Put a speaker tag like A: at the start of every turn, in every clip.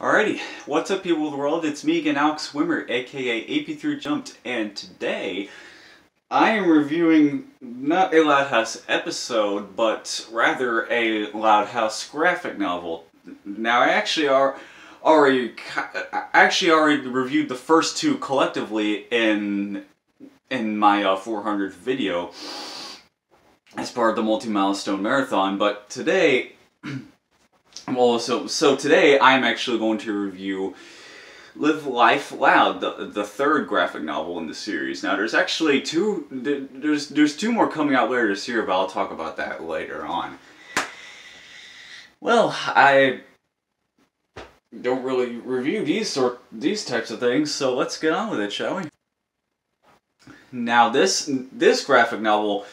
A: Alrighty, what's up people of the world? It's me again, Alex Swimmer, aka AP3 Jumped, and today I am reviewing not a Loud House episode, but rather a Loud House graphic novel. Now I actually are already I actually already reviewed the first two collectively in in my uh, 400th video as part of the multi-milestone marathon, but today well, so so today I'm actually going to review Live Life Loud, the the third graphic novel in the series. Now, there's actually two. There's there's two more coming out later this year, but I'll talk about that later on. Well, I don't really review these sort these types of things, so let's get on with it, shall we? Now, this this graphic novel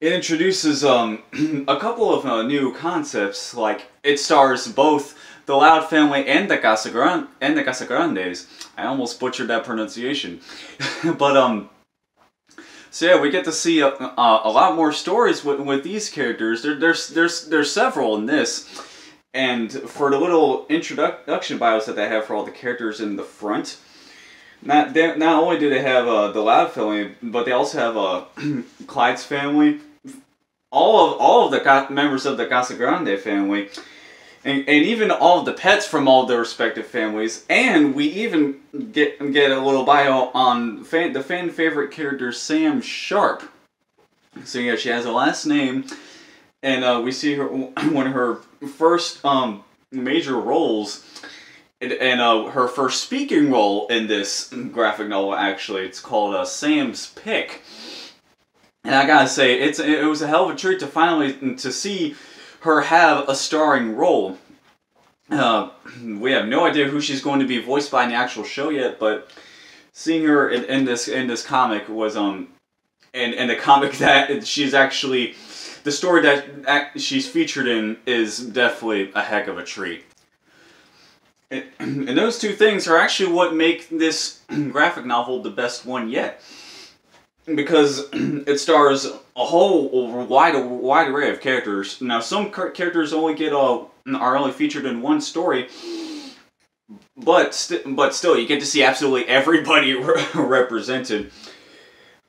A: it introduces um, a couple of uh, new concepts, like it stars both the Loud family and the Casagrande and the Casagrandes. I almost butchered that pronunciation, but um, so yeah, we get to see a, a, a lot more stories with, with these characters. There, there's there's there's several in this, and for the little introduction bios that they have for all the characters in the front. Not, not only do they have uh, the Loud family, but they also have uh, Clyde's family, all of all of the members of the Casagrande family, and, and even all of the pets from all their respective families, and we even get get a little bio on fan, the fan favorite character Sam Sharp. So yeah, she has a last name, and uh, we see her one of her first um, major roles. And, and uh, her first speaking role in this graphic novel, actually, it's called uh, Sam's Pick and I gotta say, it's it was a hell of a treat to finally to see her have a starring role. Uh, we have no idea who she's going to be voiced by in the actual show yet, but seeing her in, in this in this comic was um, and and the comic that she's actually, the story that she's featured in is definitely a heck of a treat. And those two things are actually what make this graphic novel the best one yet because it stars a whole wide wide array of characters. Now, some characters only get uh, are only featured in one story, but st but still, you get to see absolutely everybody re represented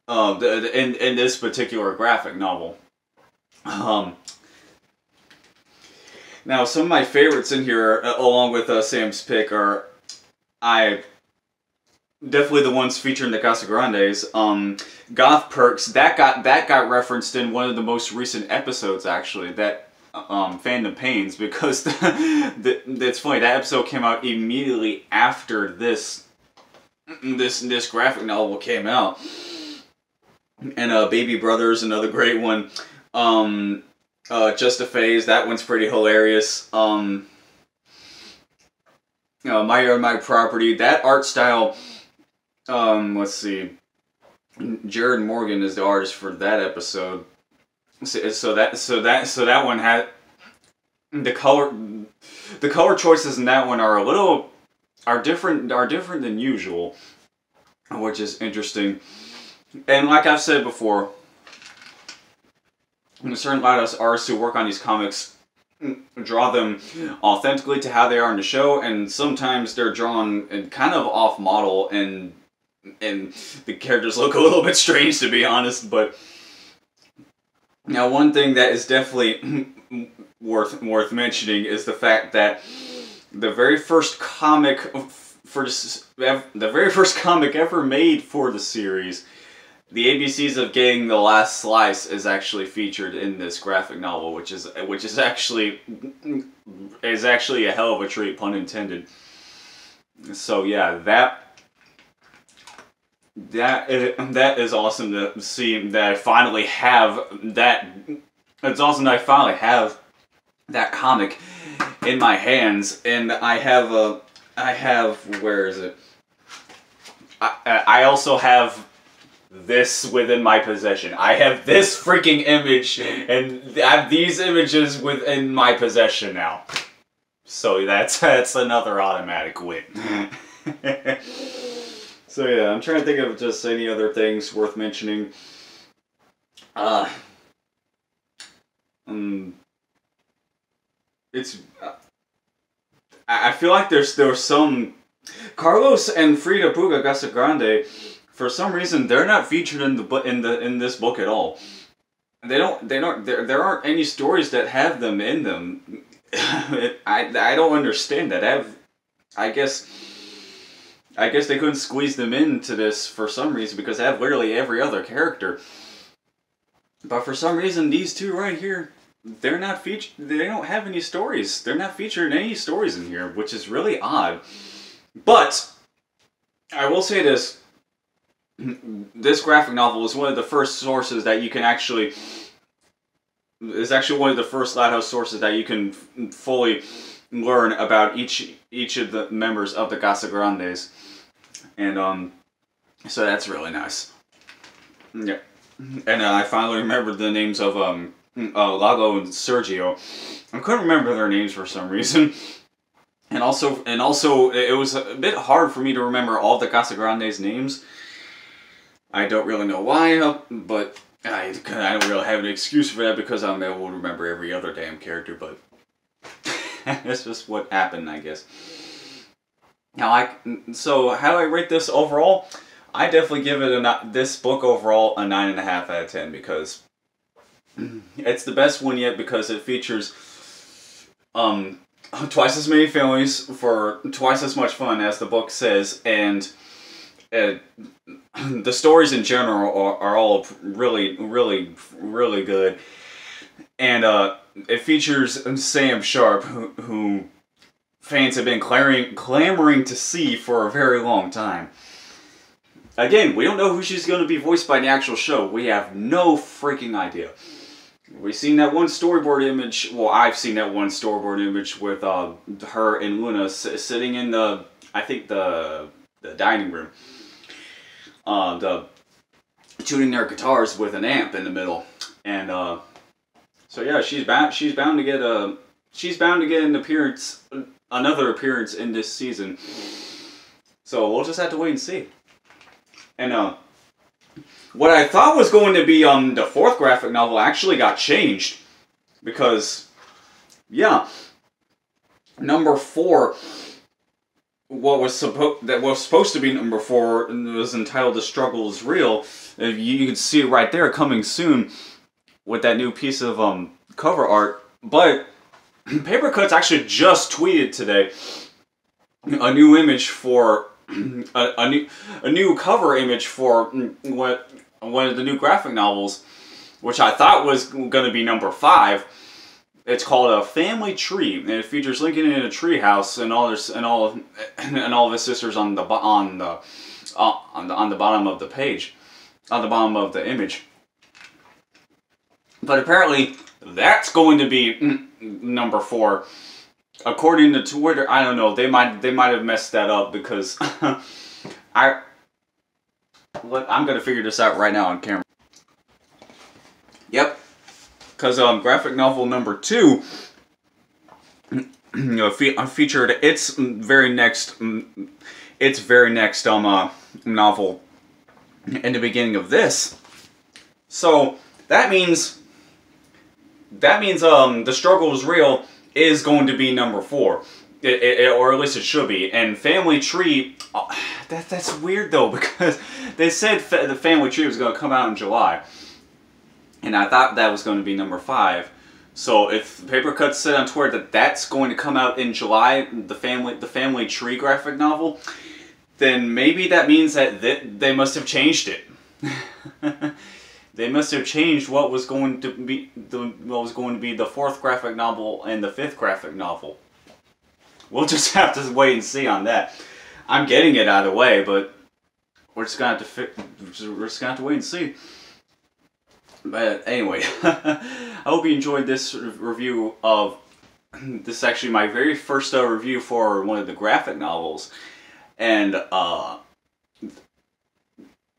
A: uh, the, the, in in this particular graphic novel. Um, now, some of my favorites in here, uh, along with uh, Sam's pick, are I definitely the ones featuring the Casagrandes. Um, Goth Perks that got that got referenced in one of the most recent episodes actually. That um, fandom pains because the, the, it's funny that episode came out immediately after this this this graphic novel came out. And uh, Baby Brothers, another great one. Um, uh, Just a Phase, that one's pretty hilarious. Um, uh, My Yard, My Property, that art style um, let's see. Jared Morgan is the artist for that episode. So, so that so that so that one had the color the color choices in that one are a little are different are different than usual, which is interesting. And like I've said before, certain of artists who work on these comics draw them authentically to how they are in the show, and sometimes they're drawn kind of off model and and the characters look a little bit strange to be honest, but now one thing that is definitely worth worth mentioning is the fact that the very first comic for the very first comic ever made for the series, the ABCs of getting the last slice is actually featured in this graphic novel, which is which is actually is actually a hell of a treat, pun intended. So yeah, that that that is awesome to see that I finally have that. It's awesome that I finally have that comic in my hands, and I have a. I have where is it? I I also have this within my possession. I have this freaking image, and I have these images within my possession now. So that's that's another automatic win. So yeah, I'm trying to think of just any other things worth mentioning. Uh, um, it's uh, I feel like there's there's some Carlos and Frida Puga Casagrande. For some reason, they're not featured in the in the in this book at all. They don't. They don't. There, there aren't any stories that have them in them. I I don't understand that. I have, I guess. I guess they couldn't squeeze them into this for some reason because they have literally every other character. But for some reason, these two right here, they're not featured. They don't have any stories. They're not featured in any stories in here, which is really odd. But I will say this: this graphic novel is one of the first sources that you can actually is actually one of the first Loud House sources that you can fully learn about each each of the members of the Casagrandes, and um, so that's really nice. Yeah, and uh, I finally remembered the names of um, uh, Lalo and Sergio. I couldn't remember their names for some reason. And also, and also, it was a bit hard for me to remember all the Casagrandes names. I don't really know why, uh, but I, I don't really have an excuse for that because I'm able to remember every other damn character, but that's just what happened, I guess. Now, I so how do I rate this overall? I definitely give it a this book overall a nine and a half out of ten because it's the best one yet because it features um twice as many families for twice as much fun as the book says, and the stories in general are, are all really, really, really good. And uh, it features Sam Sharp, who, who fans have been clamoring, to see for a very long time. Again, we don't know who she's going to be voiced by in the actual show. We have no freaking idea. We've seen that one storyboard image. Well, I've seen that one storyboard image with uh, her and Luna sitting in the, I think the the dining room, uh, the tuning their guitars with an amp in the middle, and uh, so yeah, she's bound. She's bound to get a. She's bound to get an appearance, another appearance in this season. So we'll just have to wait and see. And uh, what I thought was going to be um the fourth graphic novel actually got changed because yeah number four what was supposed that was supposed to be number four was entitled "The Struggle Is Real." You, you can see it right there coming soon with that new piece of um cover art, but Papercutz actually just tweeted today a new image for a, a new a new cover image for what one of the new graphic novels, which I thought was going to be number five. It's called a Family Tree, and it features Lincoln in a treehouse and all his and all and all of his sisters on the on the uh, on the on the bottom of the page, on the bottom of the image. But apparently, that's going to be number four, according to Twitter. I don't know. They might they might have messed that up because I. Look, I'm gonna figure this out right now on camera. Yep, because um, graphic novel number two uh, featured its very next mm, its very next um uh, novel in the beginning of this. So that means that means um the struggle is real is going to be number four. It, it, or at least it should be. And Family Tree, uh, that that's weird though because they said fa- the Family Tree was going to come out in July, and I thought that was going to be number five. So if Papercutz said on Twitter that that's going to come out in July, the family the Family Tree graphic novel, then maybe that means that th- they must have changed it. they must have changed what was going to be the what was going to be the fourth graphic novel and the fifth graphic novel. We'll just have to wait and see on that. I'm getting it either way, but we're just gonna have to we're just gonna have to wait and see. But anyway, I hope you enjoyed this review of this is actually my very first uh, review for one of the graphic novels, and uh,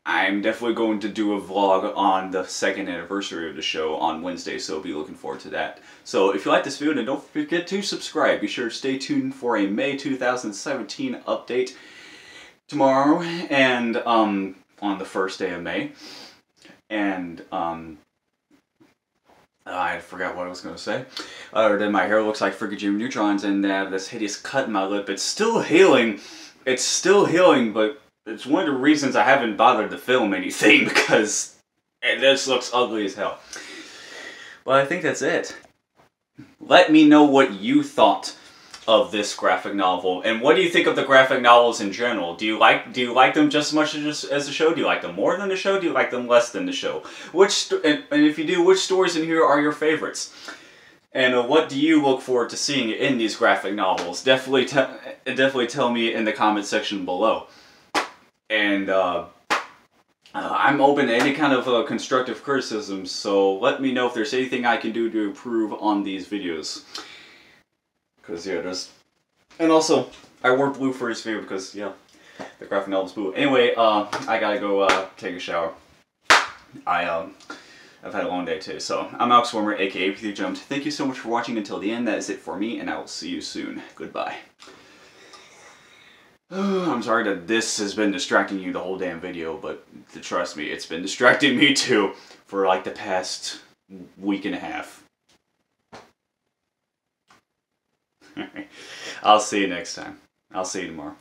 A: I'm definitely going to do a vlog on the second anniversary of the show on Wednesday, so be looking forward to that. So if you like this video, then don't forget to subscribe. Be sure to stay tuned for a May 2017 update tomorrow and um, on the first day of May. And um, I forgot what I was going to say. Other than my hair looks like freaking Jimmy Neutrons and uh, this hideous cut in my lip. It's still healing. It's still healing, but it's one of the reasons I haven't bothered to film anything because this looks ugly as hell. Well, I think that's it. Let me know what you thought of this graphic novel, and what do you think of the graphic novels in general? Do you like do you like them just as much as, as the show? Do you like them more than the show? Do you like them less than the show? Which and, and if you do, which stories in here are your favorites? And uh, what do you look forward to seeing in these graphic novels? Definitely, definitely tell me in the comment section below. And uh, uh, I'm open to any kind of uh, constructive criticism, so let me know if there's anything I can do to improve on these videos. Because, yeah, there's... And also, I wore blue for this video because, yeah, the graphic novel's blue. Anyway, uh, I gotta go uh, take a shower. I, um... I've had a long day too, so I'm Alex Warmer, aka With Jumped. Thank you so much for watching until the end. That is it for me, and I will see you soon. Goodbye. I'm sorry that this has been distracting you the whole damn video, but trust me, it's been distracting me too for like the past week and a half. I'll see you next time. I'll see you tomorrow.